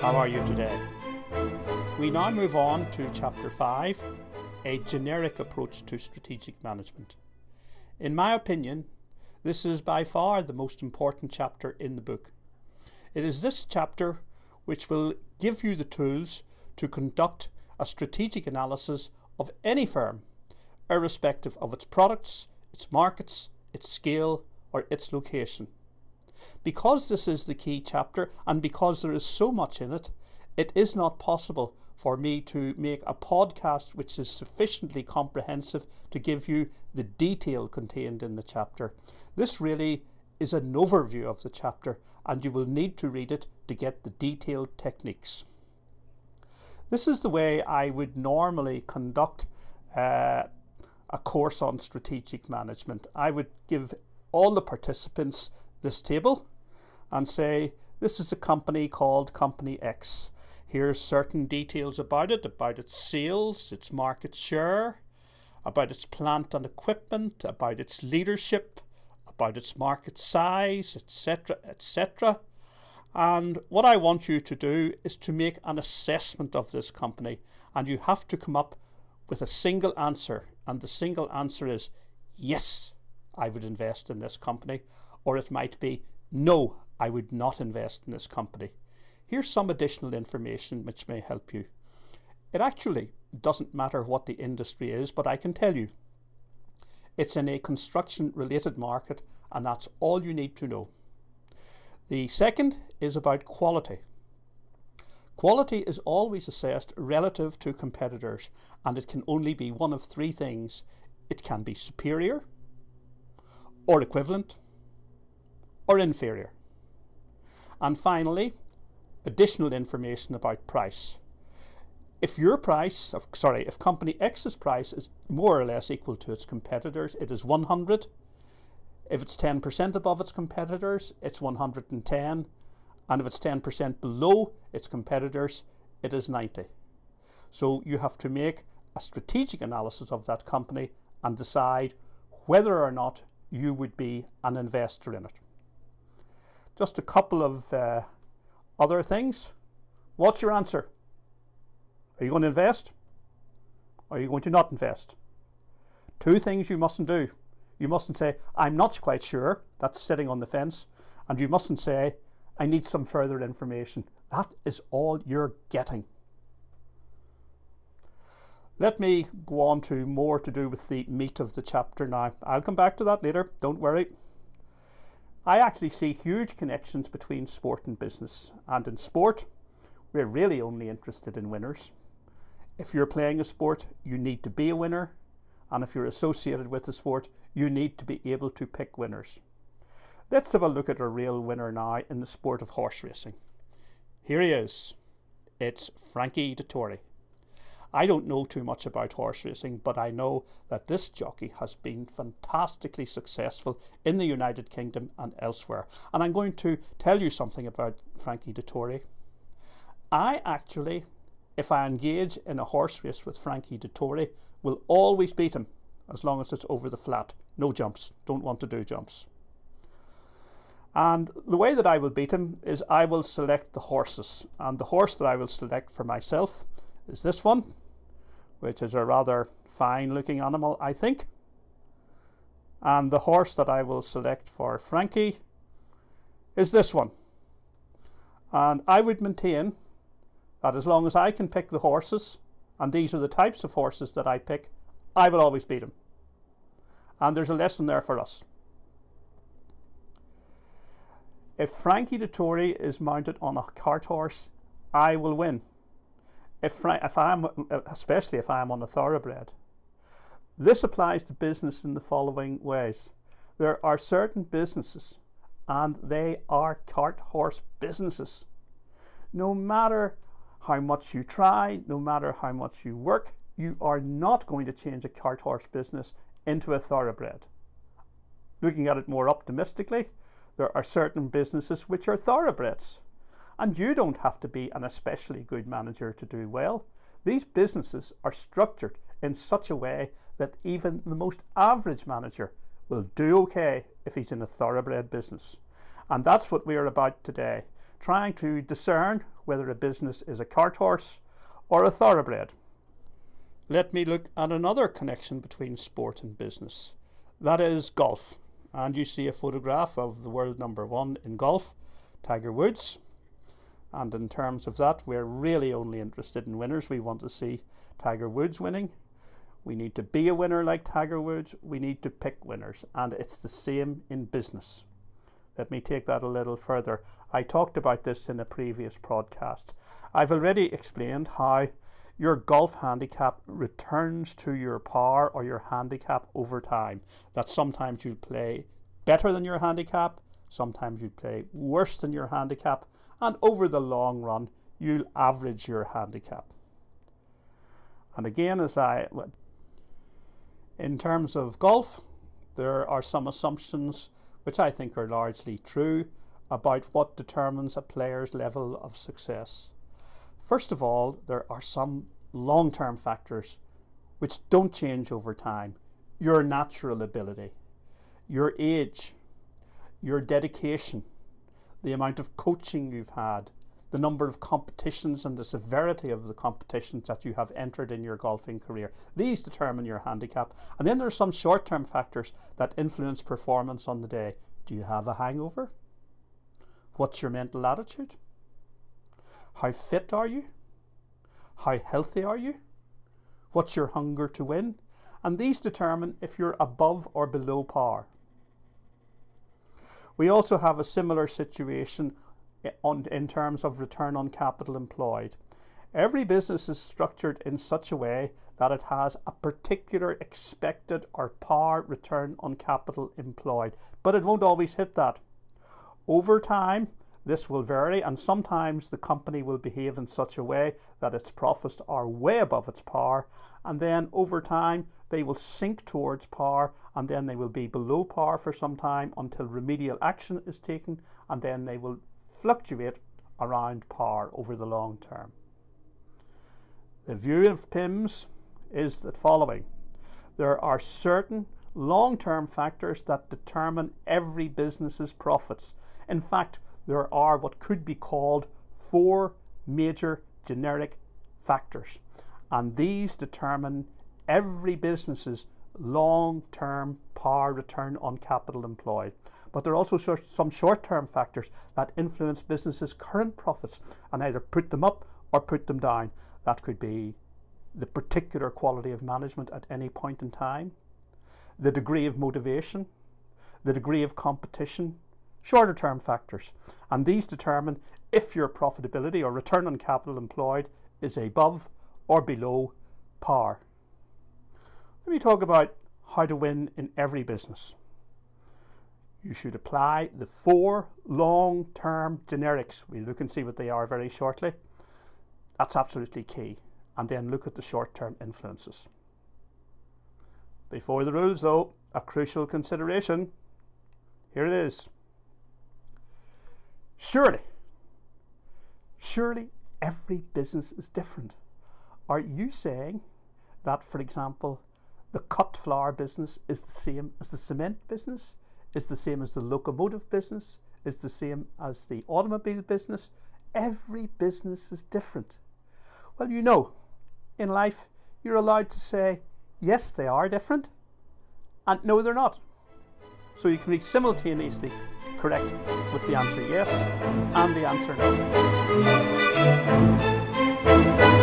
How are you today? We now move on to Chapter 5 A Generic Approach to Strategic Management. In my opinion, this is by far the most important chapter in the book. It is this chapter which will give you the tools to conduct a strategic analysis of any firm, irrespective of its products, its markets, its scale, or its location. Because this is the key chapter and because there is so much in it, it is not possible for me to make a podcast which is sufficiently comprehensive to give you the detail contained in the chapter. This really is an overview of the chapter, and you will need to read it to get the detailed techniques. This is the way I would normally conduct uh, a course on strategic management. I would give all the participants this table and say, This is a company called Company X. Here's certain details about it about its sales, its market share, about its plant and equipment, about its leadership, about its market size, etc. etc. And what I want you to do is to make an assessment of this company, and you have to come up with a single answer. And the single answer is yes, I would invest in this company, or it might be no, I would not invest in this company. Here's some additional information which may help you. It actually doesn't matter what the industry is, but I can tell you it's in a construction related market, and that's all you need to know. The second is about quality. Quality is always assessed relative to competitors, and it can only be one of three things it can be superior, or equivalent, or inferior. And finally, additional information about price. If your price, of, sorry, if company X's price is more or less equal to its competitors, it is 100. If it's 10% above its competitors, it's 110. And if it's 10% below its competitors, it is 90. So you have to make a strategic analysis of that company and decide whether or not you would be an investor in it. Just a couple of uh, other things. What's your answer? Are you going to invest? Or are you going to not invest? Two things you mustn't do. You mustn't say, I'm not quite sure. That's sitting on the fence. And you mustn't say, I need some further information. That is all you're getting. Let me go on to more to do with the meat of the chapter now. I'll come back to that later, don't worry. I actually see huge connections between sport and business. And in sport, we're really only interested in winners. If you're playing a sport, you need to be a winner. And if you're associated with the sport, you need to be able to pick winners. Let's have a look at a real winner now in the sport of horse racing. Here he is. It's Frankie Dettori. I don't know too much about horse racing, but I know that this jockey has been fantastically successful in the United Kingdom and elsewhere. And I'm going to tell you something about Frankie Dettori. I actually, if I engage in a horse race with Frankie Dettori, will always beat him as long as it's over the flat. No jumps. Don't want to do jumps. And the way that I will beat him is I will select the horses. And the horse that I will select for myself is this one, which is a rather fine looking animal, I think. And the horse that I will select for Frankie is this one. And I would maintain that as long as I can pick the horses, and these are the types of horses that I pick, I will always beat him. And there's a lesson there for us. If Frankie Dettori is mounted on a cart horse, I will win if, if I'm, especially if I'm on a thoroughbred. This applies to business in the following ways. There are certain businesses, and they are cart horse businesses. No matter how much you try, no matter how much you work, you are not going to change a cart horse business into a thoroughbred. Looking at it more optimistically, there are certain businesses which are thoroughbreds. And you don't have to be an especially good manager to do well. These businesses are structured in such a way that even the most average manager will do okay if he's in a thoroughbred business. And that's what we are about today trying to discern whether a business is a cart horse or a thoroughbred. Let me look at another connection between sport and business. That is golf. And you see a photograph of the world number one in golf, Tiger Woods. And in terms of that, we're really only interested in winners. We want to see Tiger Woods winning. We need to be a winner like Tiger Woods. We need to pick winners. And it's the same in business. Let me take that a little further. I talked about this in a previous broadcast. I've already explained how your golf handicap returns to your par or your handicap over time. That sometimes you play better than your handicap, sometimes you play worse than your handicap, and over the long run, you'll average your handicap. And again, as I, in terms of golf, there are some assumptions which I think are largely true about what determines a player's level of success. First of all, there are some long term factors which don't change over time. Your natural ability, your age, your dedication, the amount of coaching you've had, the number of competitions and the severity of the competitions that you have entered in your golfing career. These determine your handicap. And then there are some short term factors that influence performance on the day. Do you have a hangover? What's your mental attitude? How fit are you? How healthy are you? What's your hunger to win? And these determine if you're above or below par. We also have a similar situation in terms of return on capital employed. Every business is structured in such a way that it has a particular expected or par return on capital employed, but it won't always hit that. Over time, this will vary, and sometimes the company will behave in such a way that its profits are way above its par, and then over time they will sink towards par, and then they will be below par for some time until remedial action is taken, and then they will fluctuate around par over the long term. The view of PIMS is the following there are certain long term factors that determine every business's profits. In fact, there are what could be called four major generic factors, and these determine every business's long term par return on capital employed. But there are also some short term factors that influence businesses' current profits and either put them up or put them down. That could be the particular quality of management at any point in time, the degree of motivation, the degree of competition, shorter term factors, and these determine if your profitability or return on capital employed is above or below par. Let me talk about how to win in every business. You should apply the four long term generics. We'll look and see what they are very shortly. That's absolutely key. And then look at the short term influences. Before the rules, though, a crucial consideration. Here it is. Surely, surely every business is different. Are you saying that, for example, the cut flower business is the same as the cement business, is the same as the locomotive business, is the same as the automobile business? Every business is different. Well, you know, in life, you're allowed to say, yes, they are different, and no, they're not. So you can be simultaneously correct with the answer yes and the answer no.